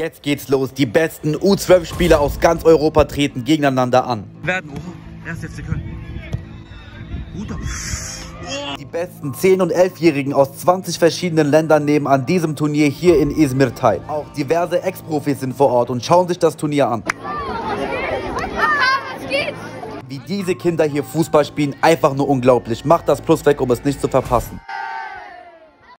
Jetzt geht's los. Die besten U12-Spieler aus ganz Europa treten gegeneinander an. Werden, oha. Erst jetzt Köln. Guter. Die besten 10- und 11-Jährigen aus 20 verschiedenen Ländern nehmen an diesem Turnier hier in Izmir teil. Auch diverse Ex-Profis sind vor Ort und schauen sich das Turnier an. Wie diese Kinder hier Fußball spielen, einfach nur unglaublich. Macht das Plus weg, um es nicht zu verpassen.